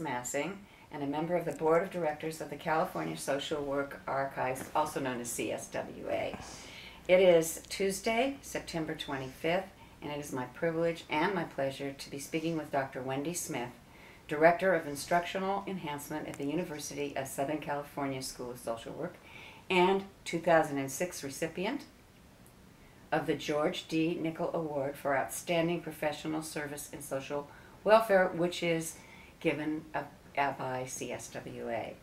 Massing and a member of the Board of Directors of the California Social Work Archives, also known as CSWA. It is Tuesday, September 25th, and it is my privilege and my pleasure to be speaking with Dr. Wendy Smith, Director of Instructional Enhancement at the University of Southern California School of Social Work and 2006 recipient of the George D. Nickel Award for Outstanding Professional Service in Social Welfare, which is given by CSWA.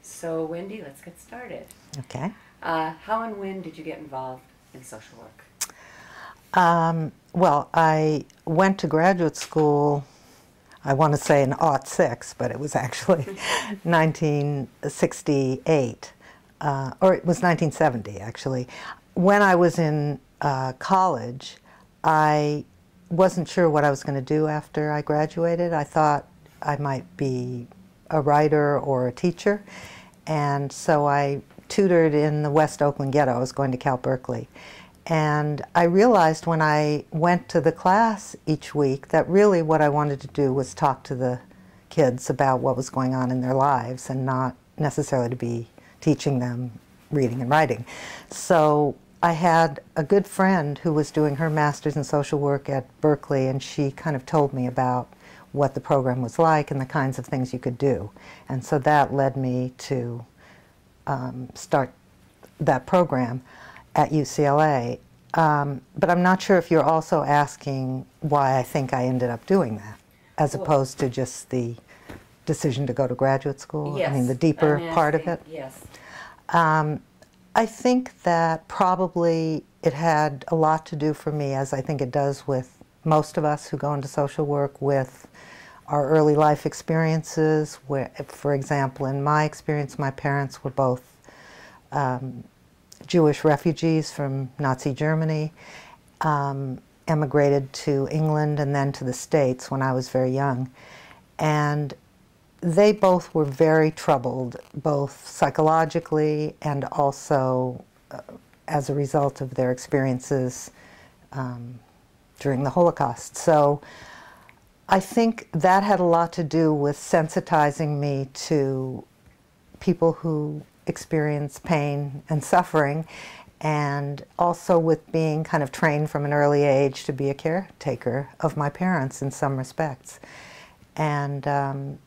So, Wendy, let's get started. Okay. Uh, how and when did you get involved in social work? Um, well, I went to graduate school, I want to say in aught six, but it was actually 1968, uh, or it was 1970 actually. When I was in uh, college, I wasn't sure what I was going to do after I graduated. I thought I might be a writer or a teacher, and so I tutored in the West Oakland ghetto. I was going to Cal Berkeley. And I realized when I went to the class each week that really what I wanted to do was talk to the kids about what was going on in their lives and not necessarily to be teaching them reading and writing. So I had a good friend who was doing her master's in social work at Berkeley, and she kind of told me about what the program was like and the kinds of things you could do. And so that led me to um, start that program at UCLA. Um, but I'm not sure if you're also asking why I think I ended up doing that, as Well- opposed to just the decision to go to graduate school. Yes. I mean, the deeper part of it. Yes. Um, I think that probably it had a lot to do for me, as I think it does with most of us who go into social work, with our early life experiences. Where, for example, in my experience, my parents were both um, Jewish refugees from Nazi Germany, um, emigrated to England and then to the States when I was very young. And they both were very troubled, both psychologically and also uh, as a result of their experiences um, during the Holocaust. So I think that had a lot to do with sensitizing me to people who experience pain and suffering, and also with being kind of trained from an early age to be a caretaker of my parents in some respects. And um,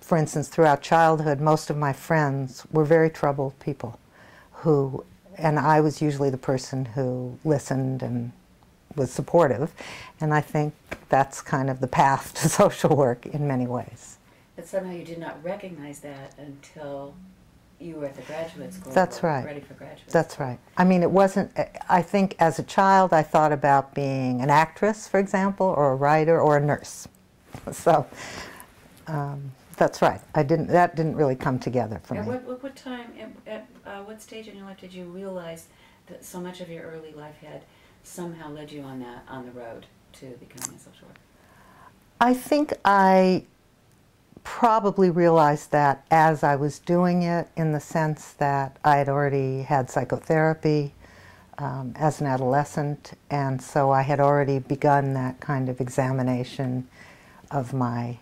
for instance, throughout childhood, most of my friends were very troubled people who, and I was usually the person who listened and was supportive. And I think that's kind of the path to social work in many ways. But somehow you did not recognize that until you were at the graduate school. That's right. Ready for graduate That's school. right. I mean, it wasn't, I think as a child, I thought about being an actress, for example, or a writer or a nurse. So um, that's right. I didn't, that didn't really come together for At me. what, what, what time, at, at uh, what stage in your life did you realize that so much of your early life had somehow led you on that on the road to becoming a social worker? I think I probably realized that as I was doing it, in the sense that I had already had psychotherapy um, as an adolescent, and so I had already begun that kind of examination of my,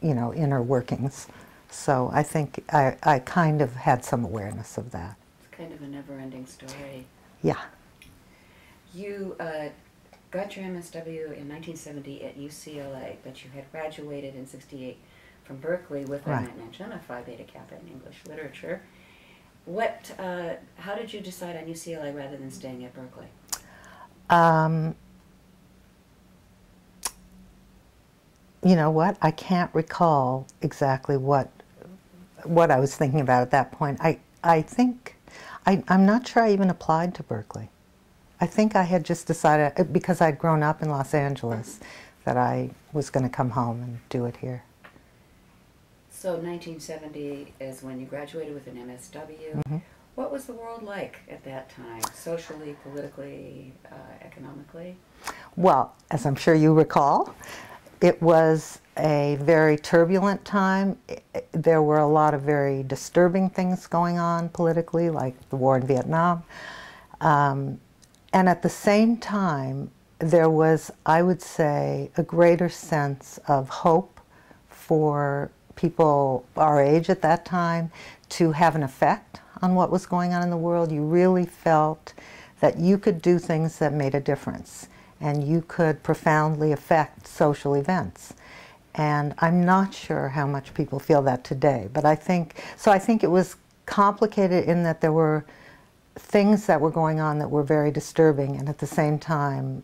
you know, inner workings. So I think I, I kind of had some awareness of that. It's kind of a never-ending story. Yeah. You uh, got your MSW in 1970 at UCLA, but you had graduated in 68 from Berkeley with, I Right. mention, a Phi Beta Kappa in English literature. What, uh, how did you decide on UCLA rather than staying at Berkeley? Um, you know what? I can't recall exactly what what I was thinking about at that point. I I think I, I'm not sure I even applied to Berkeley. I think I had just decided uh, because I'd grown up in Los Angeles that I was going to come home and do it here. So 1970 is when you graduated with an MSW. Mhm. What was the world like at that time, socially, politically, uh, economically? Well, as I'm sure you recall, it was a very turbulent time. I- I- There were a lot of very disturbing things going on politically, like the war in Vietnam. Um, and at the same time, there was, I would say, a greater sense of hope for people our age at that time to have an effect on what was going on in the world. You really felt that you could do things that made a difference and you could profoundly affect social events. And I'm not sure how much people feel that today, but I think, so I think it was complicated in that there were things that were going on that were very disturbing, and at the same time,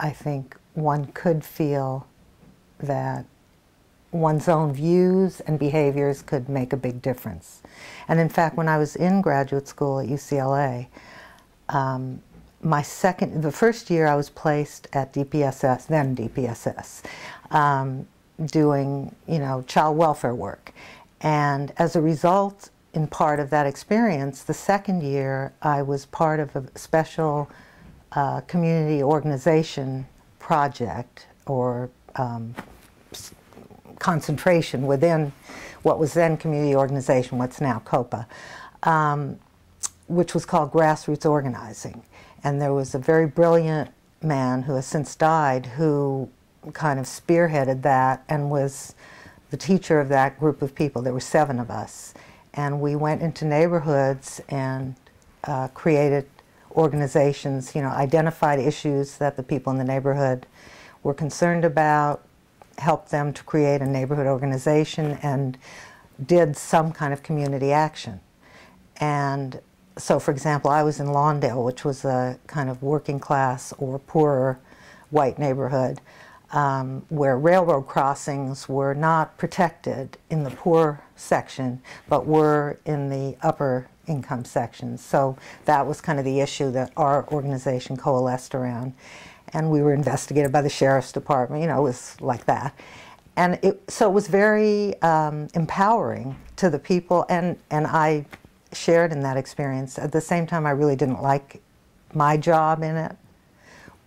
I think one could feel that one's own views and behaviors could make a big difference. And in fact, when I was in graduate school at UCLA, um, my second, the first year I was placed at DPSS, then DPSS, um, doing, you know, child welfare work. And as a result, in part of that experience, the second year I was part of a special uh, community organization project or um, concentration within what was then community organization, what's now COPA, um, which was called grassroots organizing. And there was a very brilliant man who has since died who kind of spearheaded that and was the teacher of that group of people. There were seven of us. And we went into neighborhoods and uh, created organizations, you know, identified issues that the people in the neighborhood were concerned about, helped them to create a neighborhood organization, and did some kind of community action. And so, for example, I was in Lawndale, which was a kind of working class or poorer white neighborhood um, where railroad crossings were not protected in the poor section, but were in the upper income section. So that was kind of the issue that our organization coalesced around. And we were investigated by the sheriff's department, you know, it was like that. And it, so it was very um, empowering to the people, and, and I shared in that experience. At the same time, I really didn't like my job in it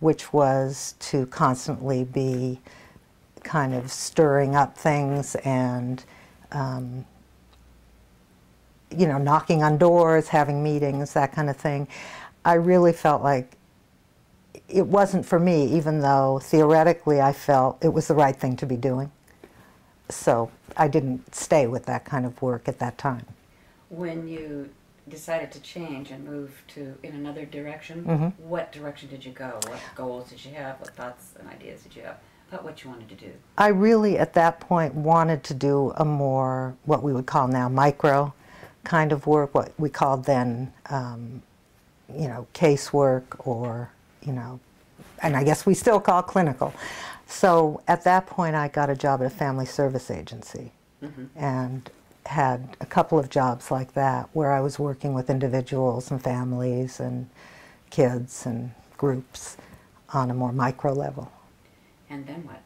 which was to constantly be kind of stirring up things and um, you know knocking on doors having meetings that kind of thing i really felt like it wasn't for me even though theoretically i felt it was the right thing to be doing so i didn't stay with that kind of work at that time when you decided to change and move to in another direction, Mhm. what direction did you go? What goals did you have? What thoughts and ideas did you have about what you wanted to do? I really, at that point, wanted to do a more, what we would call now micro kind of work, what we called then, um, you know, casework or, you know, and I guess we still call clinical. So at that point, I got a job at a family service agency. And had a couple of jobs like that where I was working with individuals and families and kids and groups on a more micro level. And then what?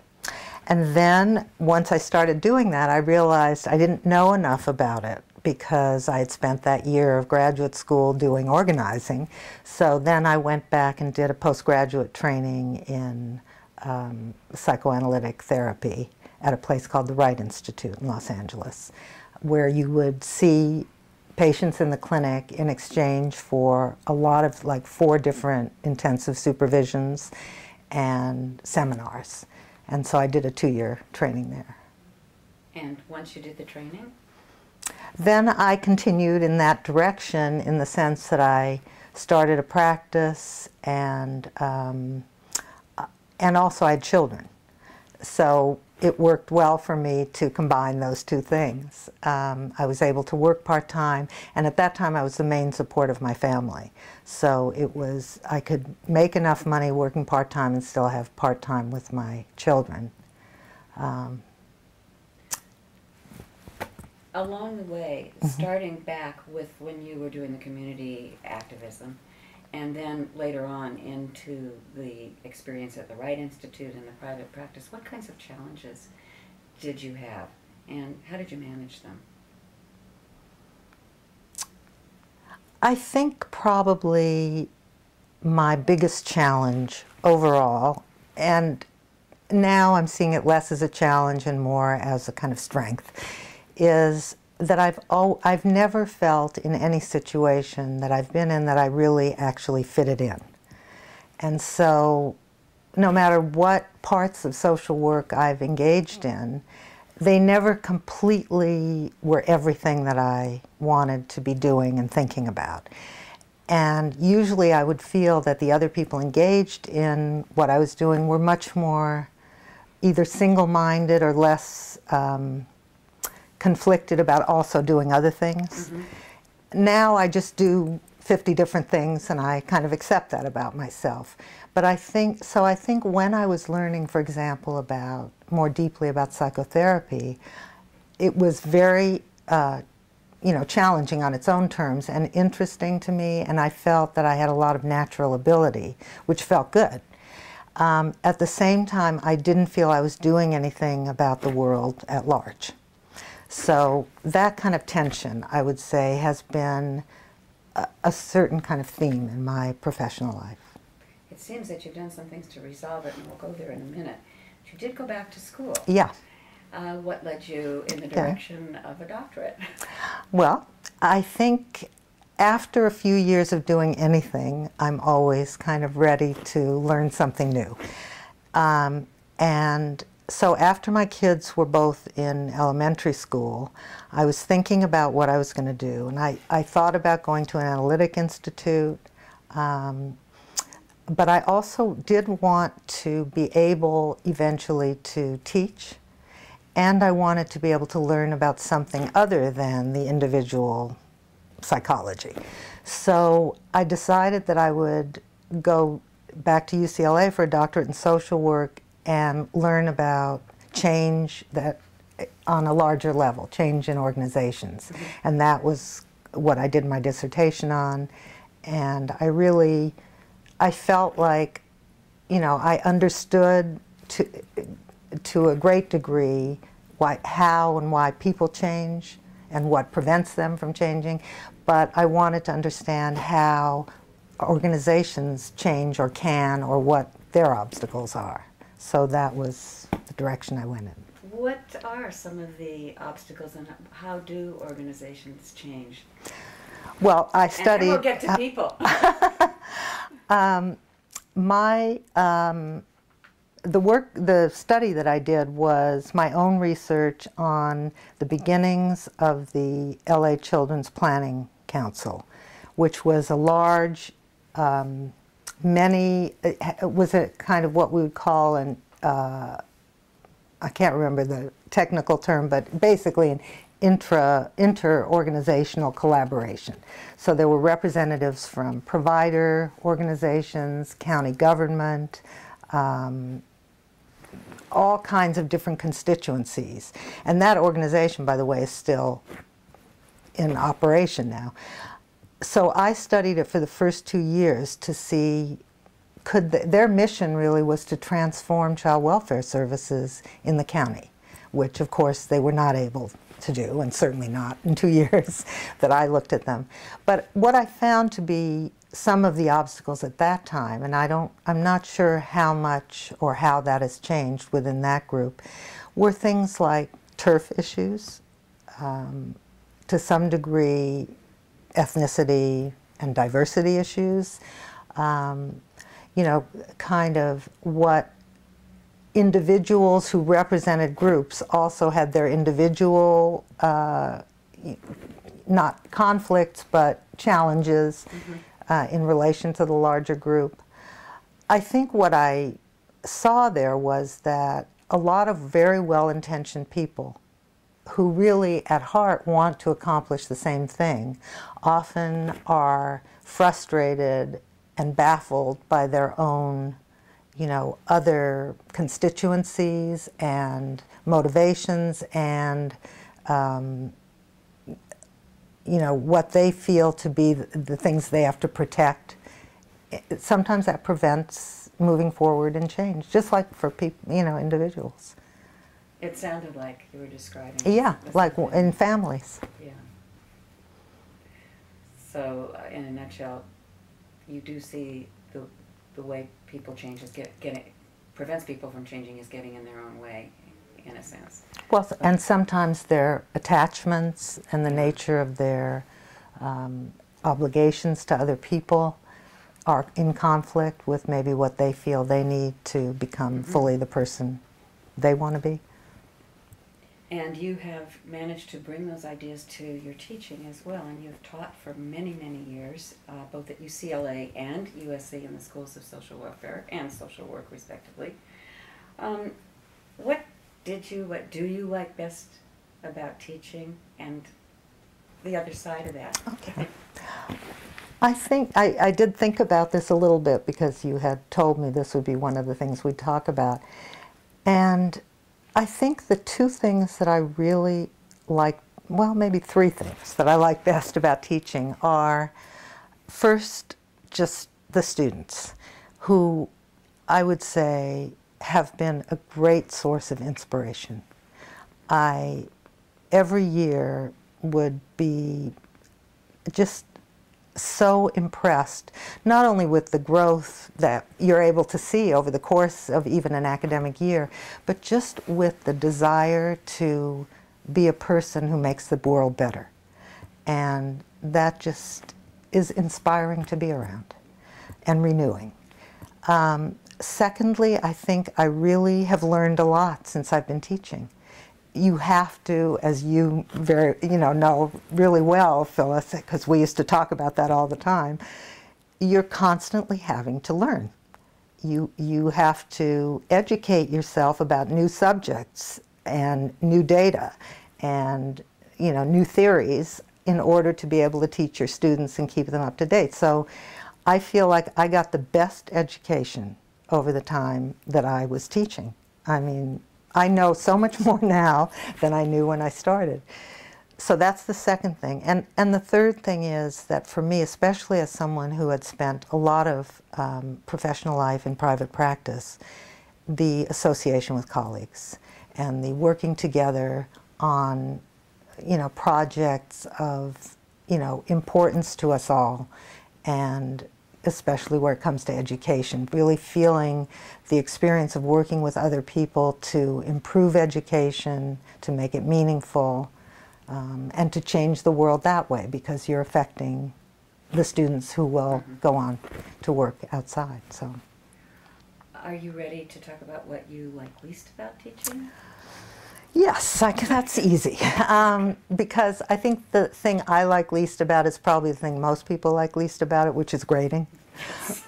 And then once I started doing that, I realized I didn't know enough about it because I had spent that year of graduate school doing organizing. So then I went back and did a postgraduate training in um, psychoanalytic therapy at a place called the Wright Institute in Los Angeles where you would see patients in the clinic in exchange for a lot of like four different intensive supervisions and seminars. And so I did a two year training there. And once you did the training, Then I continued in that direction in the sense that I started a practice and um, uh, and also I had children. So it worked well for me to combine those two things. Um, I was able to work part time, and at that time I was the main support of my family. So it was I could make enough money working part time and still have part time with my children. Um, along the way, Mm-hmm. starting back with when you were doing the community activism, and then later on into the experience at the Wright Institute and the private practice, what kinds of challenges did you have, and how did you manage them? I think probably my biggest challenge overall, and now I'm seeing it less as a challenge and more as a kind of strength, is that I've oh, I've never felt in any situation that I've been in that I really actually fitted in. And so no matter what parts of social work I've engaged in, they never completely were everything that I wanted to be doing and thinking about. And usually I would feel that the other people engaged in what I was doing were much more either single minded or less um, conflicted about also doing other things. Now I just do 50 different things and I kind of accept that about myself. But I think, so I think when I was learning, for example, about more deeply about psychotherapy, it was very, uh, you know, challenging on its own terms and interesting to me, and I felt that I had a lot of natural ability, which felt good. Um, at the same time, I didn't feel I was doing anything about the world at large. So that kind of tension, I would say, has been a, a certain kind of theme in my professional life. It seems that you've done some things to resolve it, and we'll go there in a minute. You did go back to school. Yeah. Uh, what led you in the direction of a doctorate? Well, I think after a few years of doing anything, I'm always kind of ready to learn something new. Um, and so after my kids were both in elementary school, I was thinking about what I was going to do. And I, I thought about going to an analytic institute. Um, but I also did want to be able eventually to teach, and I wanted to be able to learn about something other than the individual psychology. So I decided that I would go back to UCLA for a doctorate in social work and learn about change that on a larger level, change in organizations. Mm-hmm. And that was what I did my dissertation on. And I really, I felt like, you know, I understood to, to a great degree why, how and why people change and what prevents them from changing. But I wanted to understand how organizations change or can or what their obstacles are. So that was the direction I went in. What are some of the obstacles and how do organizations change? Well, I studied. we'll get to uh, people. my um, the work the study that I did was my own research on the beginnings of the LA Children's Planning Council, which was a large um, many it was a kind of what we would call an uh, I can't remember the technical term, but basically an intra inter-organizational collaboration. So there were representatives from provider organizations, county government, um, all kinds of different constituencies. And that organization, by the way, is still in operation now. So I studied it for the first two years to see could th their mission really was to transform child welfare services in the county, which of course they were not able to do, and certainly not in two years that I looked at them. But what I found to be some of the obstacles at that time, and I don't, I'm not sure how much or how that has changed within that group, were things like turf issues, um, to some degree, ethnicity and diversity issues. Um, you know, kind of what individuals who represented groups also had their individual, uh, not conflicts, but challenges uh, in relation to the larger group. I think what I saw there was that a lot of very well intentioned people who really at heart want to accomplish the same thing often are frustrated and baffled by their own you know other constituencies and motivations and um, you know what they feel to be the, things they have to protect. Sometimes that prevents moving forward and change just like for people you know individuals It sounded like you were describing. yeah like in families Yeah. So, uh, in a nutshell, you do see the, the way people change is get, getting, prevents people from changing is getting in their own way, in a sense. Well, s- and sometimes their attachments and the nature of their um, obligations to other people are in conflict with maybe what they feel they need to become fully the person they want to be. And you have managed to bring those ideas to your teaching as well, and you've taught for many, many years, uh, both at UCLA and USC in the schools of social welfare and social work, respectively. Um, what did you, what do you like best about teaching, and the other side of that? Okay. I think I, I did think about this a little bit because you had told me this would be one of the things we'd talk about. And I think the two things that I really like, well, maybe three things that I like best about teaching are first, just the students who I would say have been a great source of inspiration. I, every year, would be just so impressed, not only with the growth that you're able to see over the course of even an academic year, but just with the desire to be a person who makes the world better. And that just is inspiring to be around and renewing. Um, secondly, I think I really have learned a lot since I've been teaching you have to, as you very, you know, know really well, Phyllis, because we used to talk about that all the time, you're constantly having to learn. You, you have to educate yourself about new subjects and new data and, you know, new theories in order to be able to teach your students and keep them up to date. So I feel like I got the best education over the time that I was teaching. I mean, I know so much more now than I knew when I started. So that's the second thing. And, and the third thing is that for me, especially as someone who had spent a lot of um, professional life in private practice, the association with colleagues and the working together on, you know, projects of, you know, importance to us all and especially where it comes to education, really feeling the experience of working with other people to improve education, to make it meaningful, um, and to change the world that way because you're affecting the students who will mm-hmm. go on to work outside. So, are you ready to talk about what you like least about teaching? Yes, I, that's easy. Um, because I think the thing I like least about it is probably the thing most people like least about it, which is grading.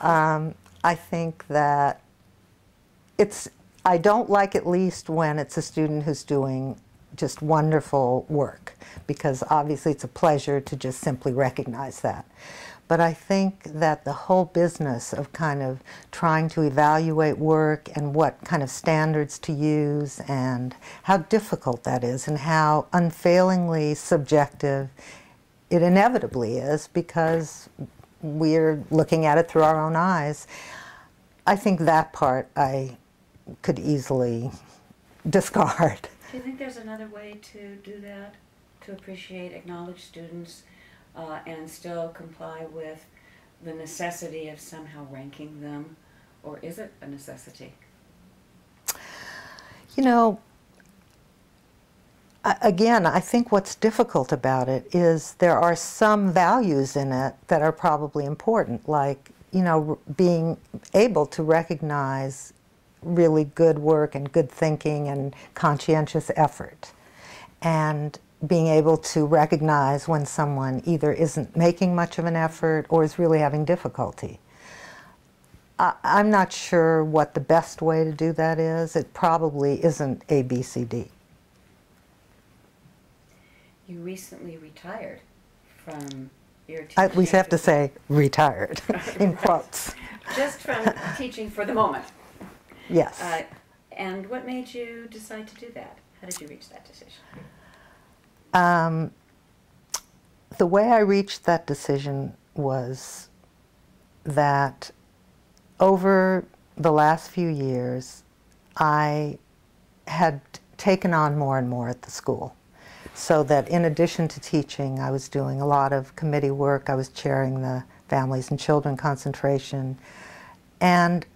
Um, I think that it's, I don't like it least when it's a student who's doing just wonderful work, because obviously it's a pleasure to just simply recognize that. But I think that the whole business of kind of trying to evaluate work and what kind of standards to use and how difficult that is and how unfailingly subjective it inevitably is because we're looking at it through our own eyes. I think that part I could easily discard. Do you think there's another way to do that? To appreciate, acknowledge students uh, and still comply with the necessity of somehow ranking them, or is it a necessity? You know, again, I think what's difficult about it is there are some values in it that are probably important, like, you know, being able to recognize really good work and good thinking and conscientious effort. And being able to recognize when someone either isn't making much of an effort or is really having difficulty. I, am not sure what the best way to do that is. It probably isn't A, B, C, D. You recently retired from your teaching. I, we have to say retired, in quotes. Just from teaching for the moment. Yes. Uh, and what made you decide to do that? How did you reach that decision? Um, the way I reached that decision was that over the last few years, I had taken on more and more at the school. So that in addition to teaching, I was doing a lot of committee work. I was chairing the Families and Children Concentration. And,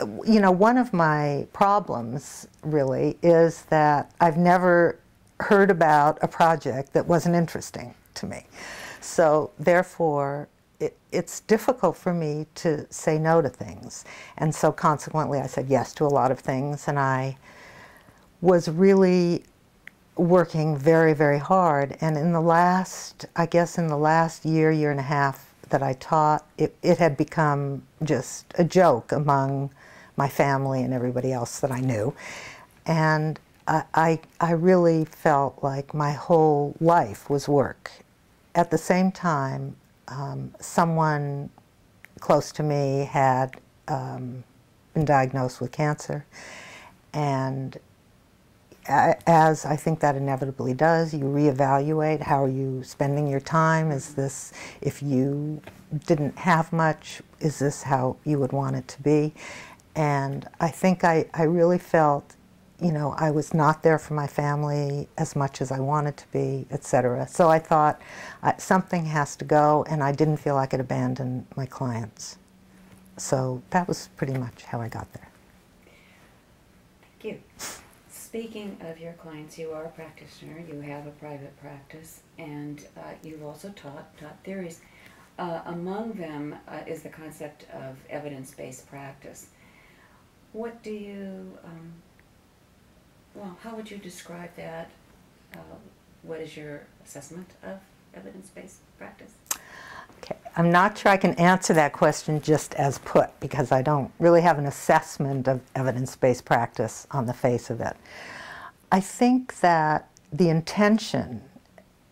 you know, one of my problems really is that I've never heard about a project that wasn't interesting to me. So therefore, it, it's difficult for me to say no to things. And so consequently, I said yes to a lot of things. And I was really working very, very hard. And in the last, I guess, in the last year, year and a half that I taught, it, it had become just a joke among my family and everybody else that I knew. And I, I really felt like my whole life was work. At the same time, um, someone close to me had um, been diagnosed with cancer. And as I think that inevitably does, you reevaluate how are you spending your time. Is this, if you didn't have much, is this how you would want it to be? And I think I, I really felt, you know, I was not there for my family as much as I wanted to be, etc. So I thought uh, something has to go, and I didn't feel I could abandon my clients. So that was pretty much how I got there. Thank you. Speaking of your clients, you are a practitioner, you have a private practice, and uh, you've also taught, taught theories. Uh, among them uh, is the concept of evidence-based practice. What do you, um, well, how would you describe that? Uh, what is your assessment of evidence-based practice? Okay. I'm not sure I can answer that question just as put because I don't really have an assessment of evidence-based practice on the face of it. I think that the intention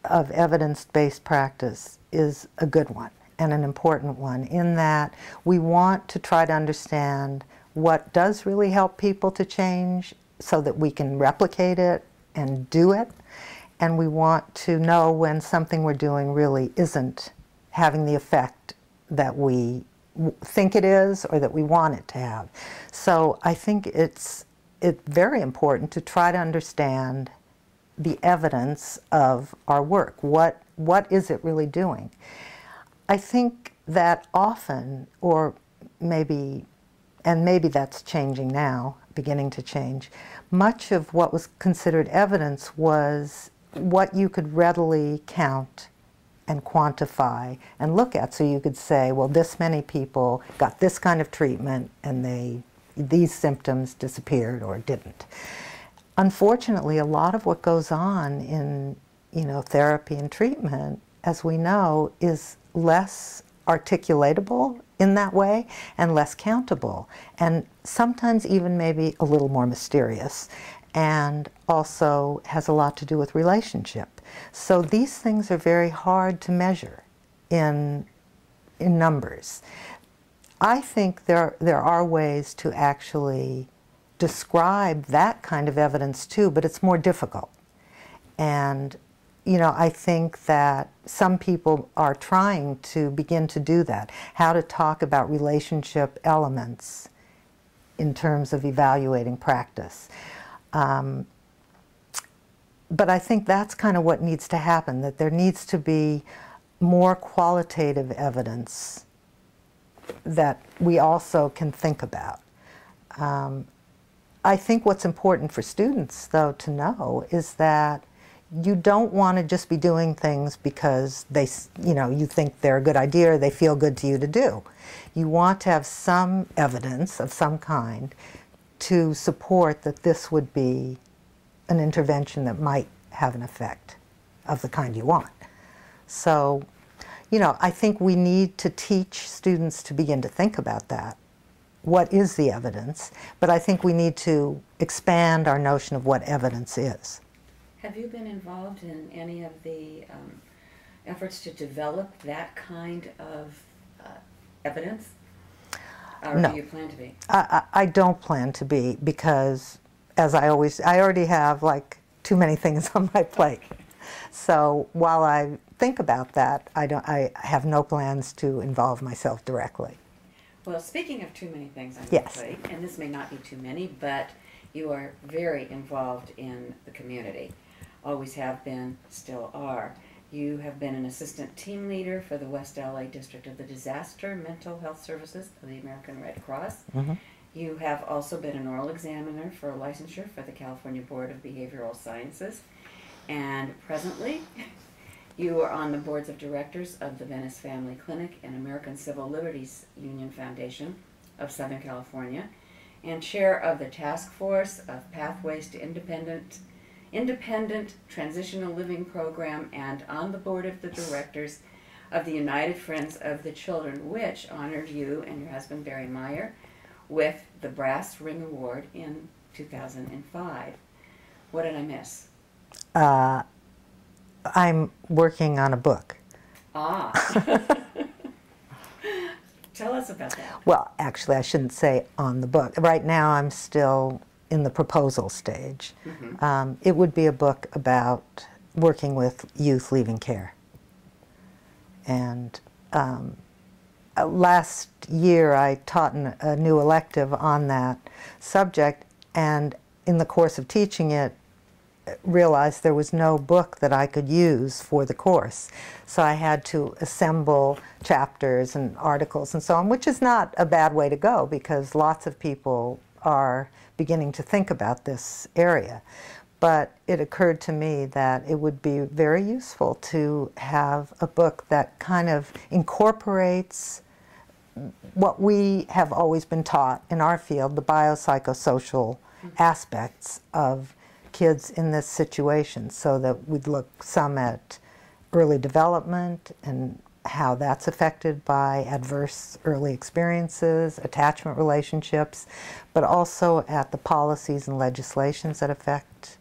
of evidence-based practice is a good one and an important one in that we want to try to understand what does really help people to change so that we can replicate it and do it and we want to know when something we're doing really isn't having the effect that we think it is or that we want it to have. So I think it's, it's very important to try to understand the evidence of our work. What, what is it really doing? I think that often, or maybe, and maybe that's changing now, beginning to change, much of what was considered evidence was what you could readily count and quantify and look at. So you could say, well, this many people got this kind of treatment and they these symptoms disappeared or didn't. Unfortunately, a lot of what goes on in you know therapy and treatment, as we know, is less articulatable in that way and less countable and sometimes even maybe a little more mysterious and also has a lot to do with relationship. So these things are very hard to measure in, in numbers. I think there, there are ways to actually describe that kind of evidence too, but it's more difficult. And, you know, I think that some people are trying to begin to do that, how to talk about relationship elements in terms of evaluating practice. Um, but I think that's kind of what needs to happen, that there needs to be more qualitative evidence that we also can think about. Um, I think what's important for students, though, to know is that you don't want to just be doing things because they, you know, you think they're a good idea or they feel good to you to do. You want to have some evidence of some kind to support that this would be an intervention that might have an effect of the kind you want. So, you know, I think we need to teach students to begin to think about that. What is the evidence? But I think we need to expand our notion of what evidence is. Have you been involved in any of the um, efforts to develop that kind of uh, evidence? Or no. do you plan to be? I, I, I don't plan to be because, as I always, I already have like too many things on my plate. So while I think about that, I, don't, I have no plans to involve myself directly. Well, speaking of too many things on yes. your plate, and this may not be too many, but you are very involved in the community. Always have been, still are. You have been an assistant team leader for the West LA District of the Disaster Mental Health Services of the American Red Cross. Mm-hmm. You have also been an oral examiner for licensure for the California Board of Behavioral Sciences. And presently, you are on the boards of directors of the Venice Family Clinic and American Civil Liberties Union Foundation of Southern California, and chair of the task force of Pathways to Independent independent transitional living program and on the board of the directors of the United Friends of the Children, which honored you and your husband Barry Meyer with the Brass Ring Award in 2005. What did I miss? Uh, I'm working on a book. Ah. Tell us about that. Well, actually, I shouldn't say on the book. Right now, I'm still in the proposal stage. Um, it would be a book about working with youth leaving care. And um, uh, last year, I taught a new elective on that subject, and in the course of teaching it, realized there was no book that I could use for the course. So I had to assemble chapters and articles and so on, which is not a bad way to go because lots of people are beginning to think about this area. But it occurred to me that it would be very useful to have a book that kind of incorporates what we have always been taught in our field, the biopsychosocial aspects of kids in this situation, so that we'd look some at early development and how that's affected by adverse early experiences, attachment relationships, but also at the policies and legislations that affect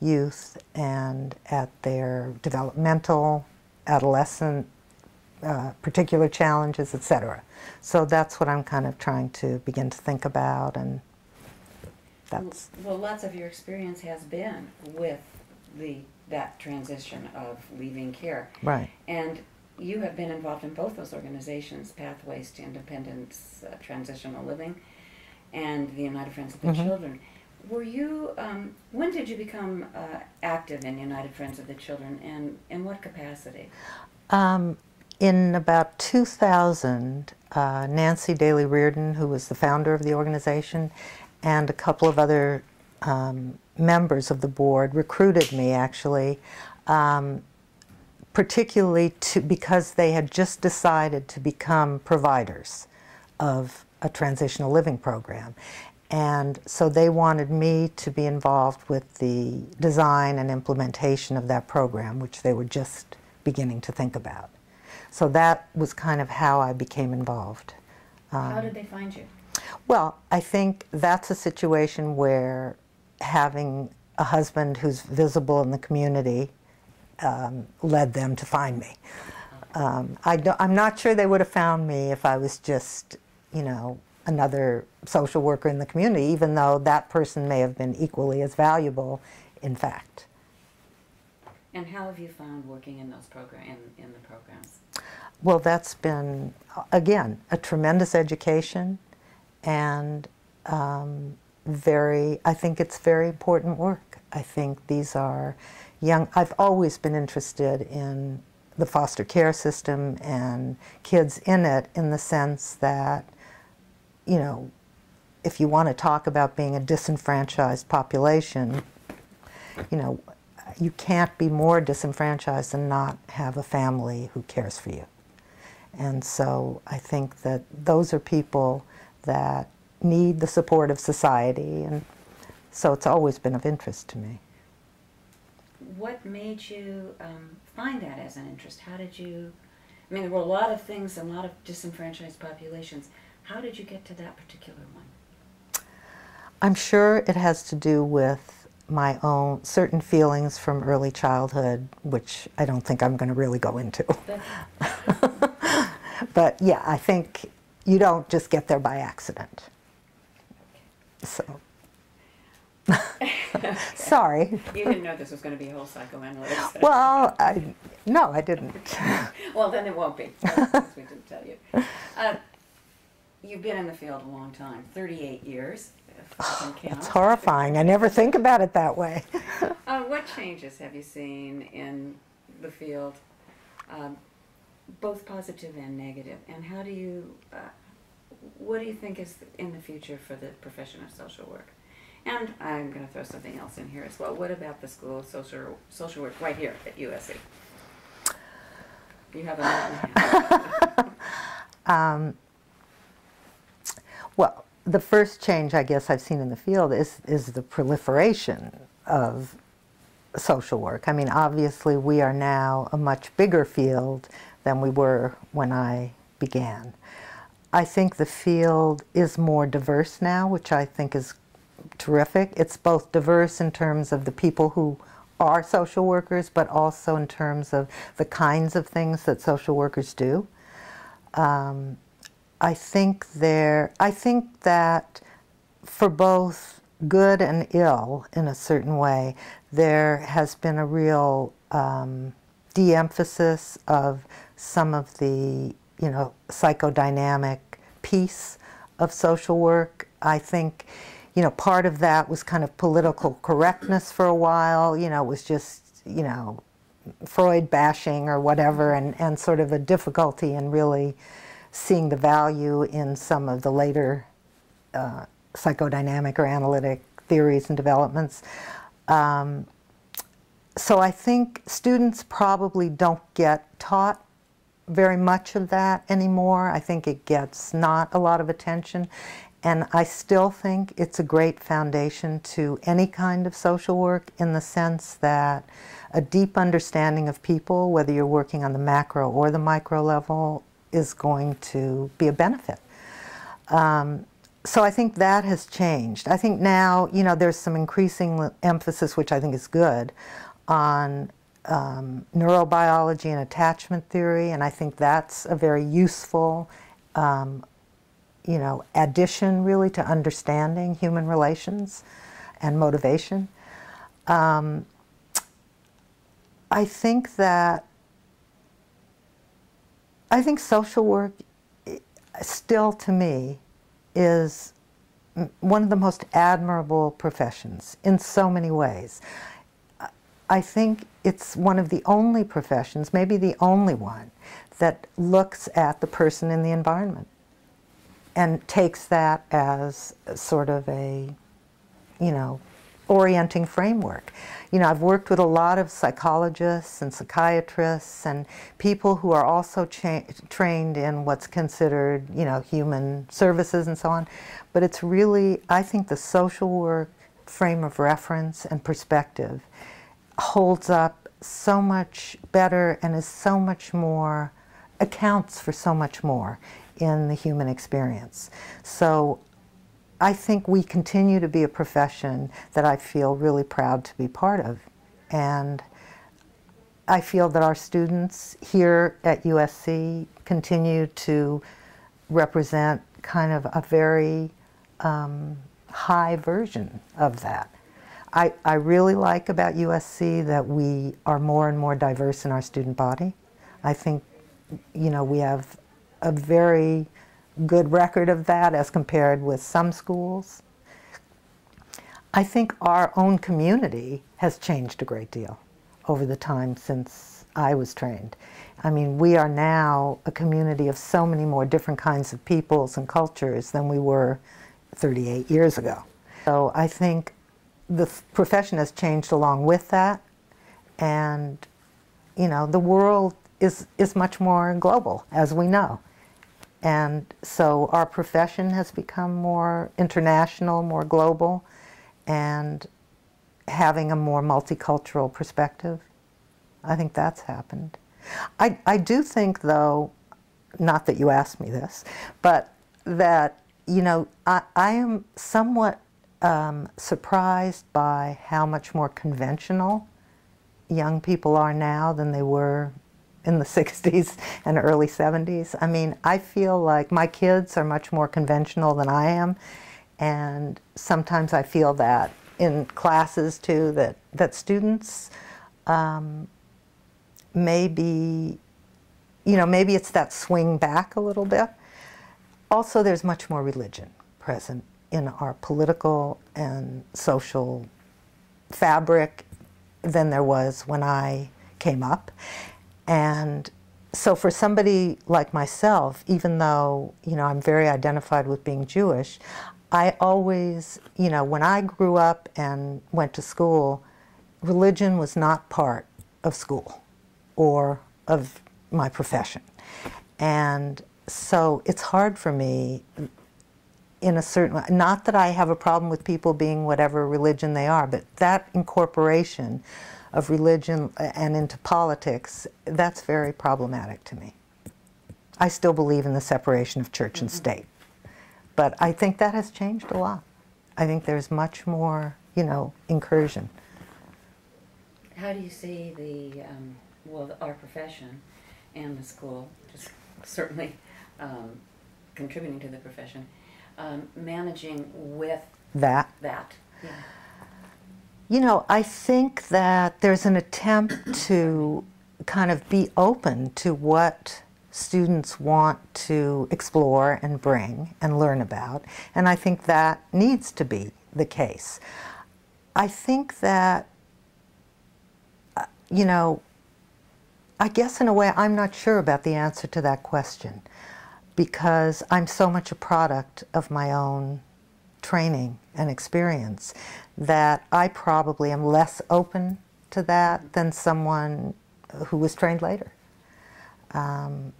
youth and at their developmental, adolescent, uh, particular challenges, etc. So that's what I'm kind of trying to begin to think about, and that's Well, lots of your experience has been with the, that transition of leaving care. right. And you have been involved in both those organizations, Pathways to Independence, uh, Transitional Living, and the United Friends of the Mhm. Children. Were you, um, when did you become uh, active in United Friends of the Children, and in what capacity? Um, in about 2000, uh, Nancy Daly Riordan, who was the founder of the organization, and a couple of other um, members of the board recruited me actually, um, particularly to, because they had just decided to become providers of a transitional living program. And so they wanted me to be involved with the design and implementation of that program, which they were just beginning to think about. So that was kind of how I became involved. How um, did they find you? Well, I think that's a situation where having a husband who's visible in the community um, led them to find me. Um, I don't, I'm not sure they would have found me if I was just, you know, another social worker in the community, even though that person may have been equally as valuable, in fact. And how have you found working in those program, in, in the programs? Well, that's been, again, a tremendous education and um, very, I think it's very important work. I think these are young, I've always been interested in the foster care system and kids in it in the sense that, you know, if you want to talk about being a disenfranchised population, you know, you can't be more disenfranchised than not have a family who cares for you. And so I think that those are people that need the support of society, and so it's always been of interest to me. What made you um, find that as an interest? How did you? I mean, there were a lot of things, and a lot of disenfranchised populations. How did you get to that particular one? I'm sure it has to do with my own certain feelings from early childhood, which I don't think I'm going to really go into. But But yeah, I think you don't just get there by accident. So, sorry. you didn't know this was going to be a whole psychoanalytic. session. Well, I, no, I didn't. well, then it won't be. We didn't tell you. Uh, you've been in the field a long time, 38 years. If I can count. It's horrifying. I never think about it that way. Uh, what changes have you seen in the field, um, both positive and negative? And how do you, uh, what do you think is in the future for the profession of social work? And I'm going to throw something else in here as well. What about the School of Social, social Work right here at USC? You have a. Um, well, the first change I guess I've seen in the field is, is the proliferation of social work. I mean, obviously, we are now a much bigger field than we were when I began. I think the field is more diverse now, which I think is terrific. It's both diverse in terms of the people who are social workers, but also in terms of the kinds of things that social workers do. Um, I think there. I think that for both good and ill, in a certain way, there has been a real um, de-emphasis of some of the you know, psychodynamic piece of social work. I think, you know, part of that was kind of political correctness for a while. You know, it was just, you know, Freud bashing or whatever, and, and sort of a difficulty in really seeing the value in some of the later uh, psychodynamic or analytic theories and developments. Um, so I think students probably don't get taught very much of that anymore. I think it gets not a lot of attention. And I still think it's a great foundation to any kind of social work in the sense that a deep understanding of people, whether you're working on the macro or the micro level, is going to be a benefit. Um, so I think that has changed. I think now, you know, there's some increasing emphasis, which I think is good, on um, neurobiology and attachment theory, and I think that's a very useful, um, you know, addition really to understanding human relations and motivation. Um, I think that I think social work still to me is one of the most admirable professions in so many ways. I think it's one of the only professions, maybe the only one, that looks at the person in the environment and takes that as sort of a, you know, orienting framework. You know, I've worked with a lot of psychologists and psychiatrists and people who are also trained in what's considered, you know, human services and so on. But it's really, I think, the social work frame of reference and perspective holds up so much better and is so much more, accounts for so much more in the human experience. So I think we continue to be a profession that I feel really proud to be part of. And I feel that our students here at USC continue to represent kind of a very um, high version of that. I, I really like about USC that we are more and more diverse in our student body. I think, you know, we have a very good record of that as compared with some schools. I think our own community has changed a great deal over the time since I was trained. I mean, we are now a community of so many more different kinds of peoples and cultures than we were 38 years ago. So I think the profession has changed along with that, and you know, the world is, is much more global, as we know. And so our profession has become more international, more global, and having a more multicultural perspective. I think that's happened. I, I do think, though, not that you asked me this, but that, you know, I, I am somewhat um, surprised by how much more conventional young people are now than they were in the 60s and early 70s. I mean, I feel like my kids are much more conventional than I am, and sometimes I feel that in classes too, that, that students um, maybe, you know, maybe it's that swing back a little bit. Also, there's much more religion present in our political and social fabric than there was when I came up. And so for somebody like myself, even though, you know, I'm very identified with being Jewish, I always, you know, when I grew up and went to school, religion was not part of school or of my profession. And so it's hard for me in a certain not that I have a problem with people being whatever religion they are, but that incorporation of religion and into politics, that's very problematic to me. I still believe in the separation of church and state. But I think that has changed a lot. I think there's much more, you know, incursion. How do you see the, um, well, our profession and the school, just certainly um, contributing to the profession, um, managing with That. that? Yeah. You know, I think that there's an attempt to kind of be open to what students want to explore and bring and learn about, and I think that needs to be the case. I think that, uh, you know, I guess in a way I'm not sure about the answer to that question because I'm so much a product of my own training and experience that I probably am less open to that than someone who was trained later. Um,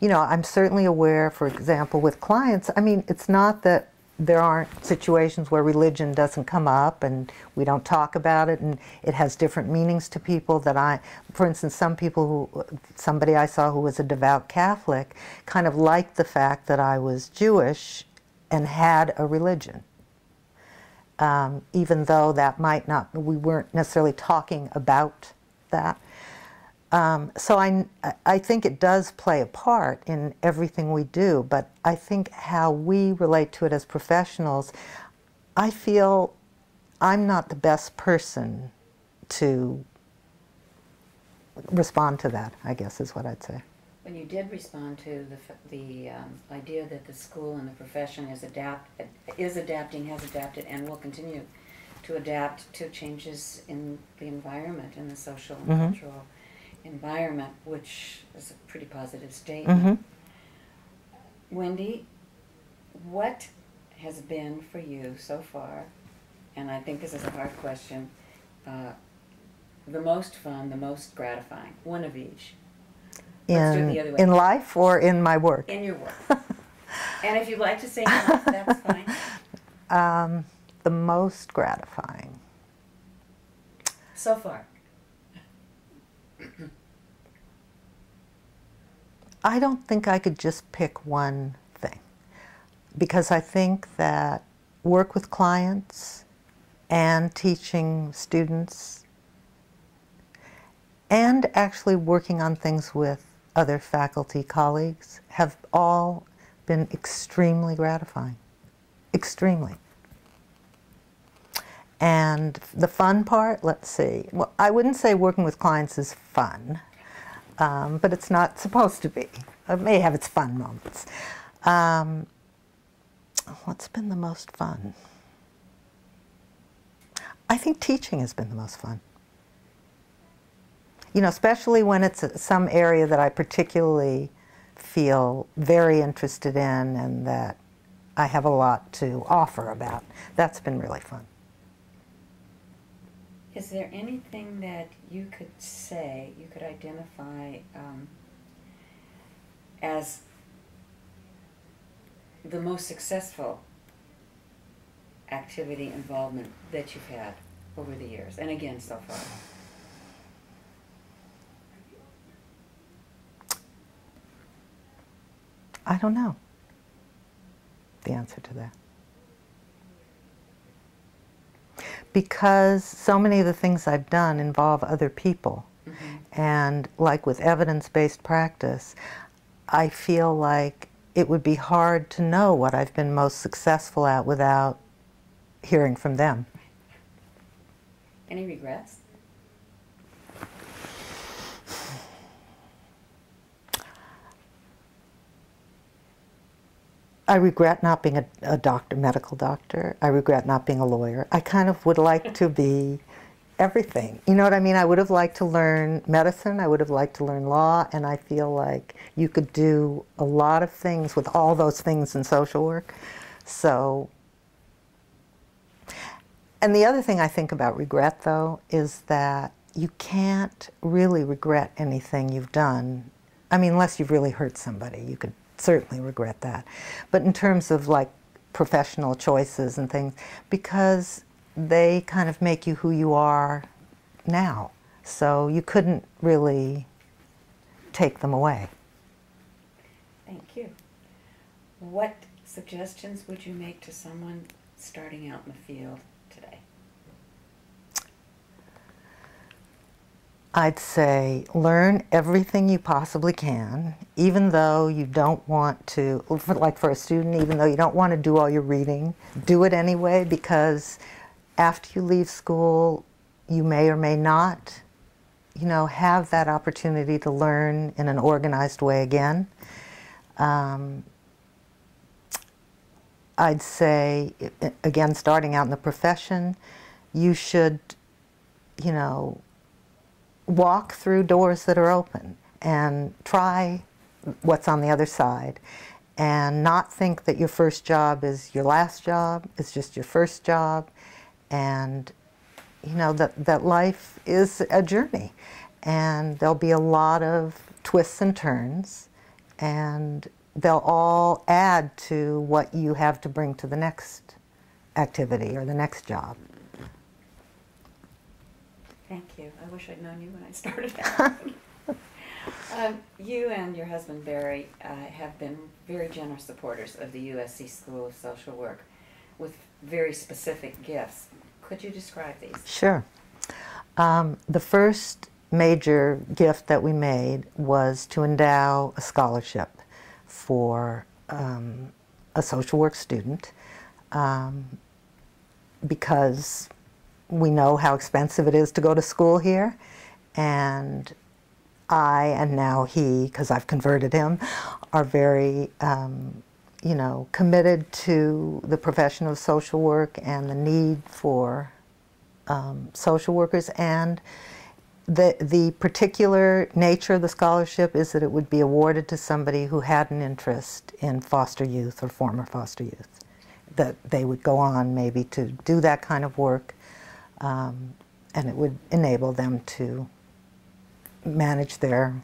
you know, I'm certainly aware, for example, with clients, I mean, it's not that there aren't situations where religion doesn't come up and we don't talk about it and it has different meanings to people that I, for instance, some people who, somebody I saw who was a devout Catholic kind of liked the fact that I was Jewish and had a religion um, even though that might not, we weren't necessarily talking about that. Um, so I, I think it does play a part in everything we do, but I think how we relate to it as professionals, I feel I'm not the best person to respond to that, I guess is what I'd say. When you did respond to the, the um, idea that the school and the profession is adapt is adapting, has adapted, and will continue to adapt to changes in the environment, in the social and Mhm. cultural environment, which is a pretty positive statement. hmm Wendy, what has been for you so far, and I think this is a hard question, uh, the most fun, the most gratifying, one of each, Let's do it In, the other way. in life or in my work? in your work? And if you'd like to say no, that's fine. Um, the most gratifying. So far. I don't think I could just pick one thing because I think that work with clients and teaching students and actually working on things with other faculty colleagues have all been extremely gratifying. Extremely. And the fun part, let's see. Well, I wouldn't say working with clients is fun, um, but it's not supposed to be. It may have its fun moments. Um, what's been the most fun? I think teaching has been the most fun. You know, especially when it's some area that I particularly feel very interested in and that I have a lot to offer about. That's been really fun. Is there anything that you could say, you could identify um, as the most successful activity involvement that you've had over the years, and again so far? I don't know the answer to that. Because so many of the things I've done involve other people. Mm-hmm. And like with evidence based practice, I feel like it would be hard to know what I've been most successful at without hearing from them. Any regrets? I regret not being a, a doctor, medical doctor. I regret not being a lawyer. I kind of would like to be everything. You know what I mean? I would have liked to learn medicine. I would have liked to learn law, and I feel like you could do a lot of things with all those things in social work. So, and the other thing I think about regret, though, is that you can't really regret anything you've done. I mean, unless you've really hurt somebody, you could certainly regret that. But in terms of like professional choices and things, because they kind of make you who you are now. So you couldn't really take them away. Thank you. What suggestions would you make to someone starting out in the field today? I'd say learn everything you possibly can, even though you don't want to, like for a student, even though you don't want to do all your reading, do it anyway because after you leave school, you may or may not, you know, have that opportunity to learn in an organized way again. Um, I'd say, again, starting out in the profession, you should, you know, walk through doors that are open and try what's on the other side and not think that your first job is your last job, it's just your first job and you know that, that life is a journey and there'll be a lot of twists and turns and they'll all add to what you have to bring to the next activity or the next job. Thank you. I wish I'd known you when I started out. um, you and your husband Barry uh, have been very generous supporters of the USC School of Social Work with very specific gifts. Could you describe these? Sure. Um, the first major gift that we made was to endow a scholarship for um, a social work student um, because we know how expensive it is to go to school here. And I, and now he, because I've converted him, are very, um, you know, committed to the profession of social work and the need for um, social workers. And the, the particular nature of the scholarship is that it would be awarded to somebody who had an interest in foster youth or former foster youth. That they would go on maybe to do that kind of work, um, and it would enable them to manage their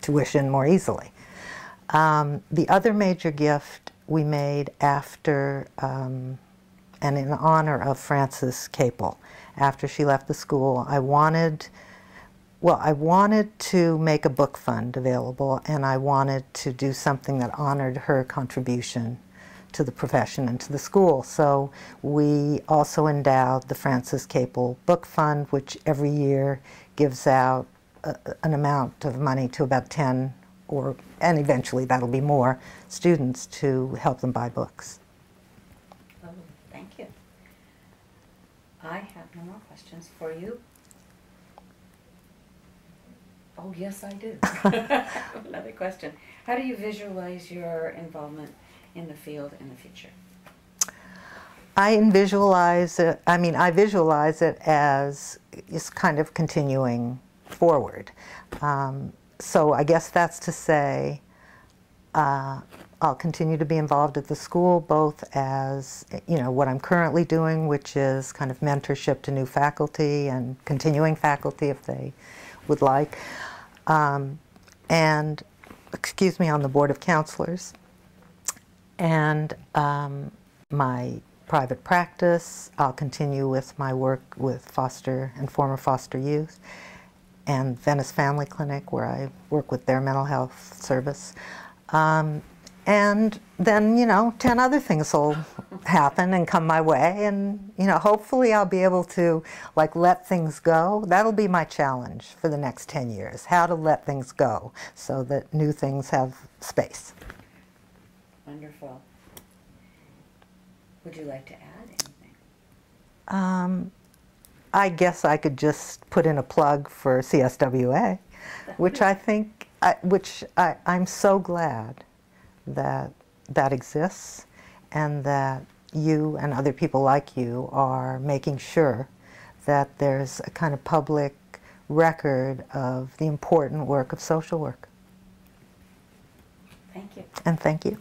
tuition more easily. Um, the other major gift we made after um, and in honor of Frances Caple. After she left the school, I wanted, well, I wanted to make a book fund available and I wanted to do something that honored her contribution to the profession and to the school. So we also endowed the Frances Caple Book Fund, which every year gives out a, an amount of money to about 10 or, and eventually that'll be more, students to help them buy books. Oh, thank you. I have no more questions for you. Oh, yes, I do. Another question. How do you visualize your involvement in the field in the future? I visualize it, I mean, I visualize it as just kind of continuing forward. Um, so I guess that's to say, uh, I'll continue to be involved at the school, both as, you know, what I'm currently doing, which is kind of mentorship to new faculty and continuing faculty if they would like. Um, and, excuse me, on the Board of Counselors. And um, my private practice, I'll continue with my work with foster and former foster youth and Venice Family Clinic, where I work with their mental health service. Um, and then, you know, 10 other things will happen and come my way. And, you know, hopefully I'll be able to, like, let things go. That'll be my challenge for the next 10 years how to let things go so that new things have space. Wonderful. Would you like to add anything? Um, I guess I could just put in a plug for CSWA, which I think, I, which I, I'm so glad that that exists and that you and other people like you are making sure that there's a kind of public record of the important work of social work. Thank you. And thank you.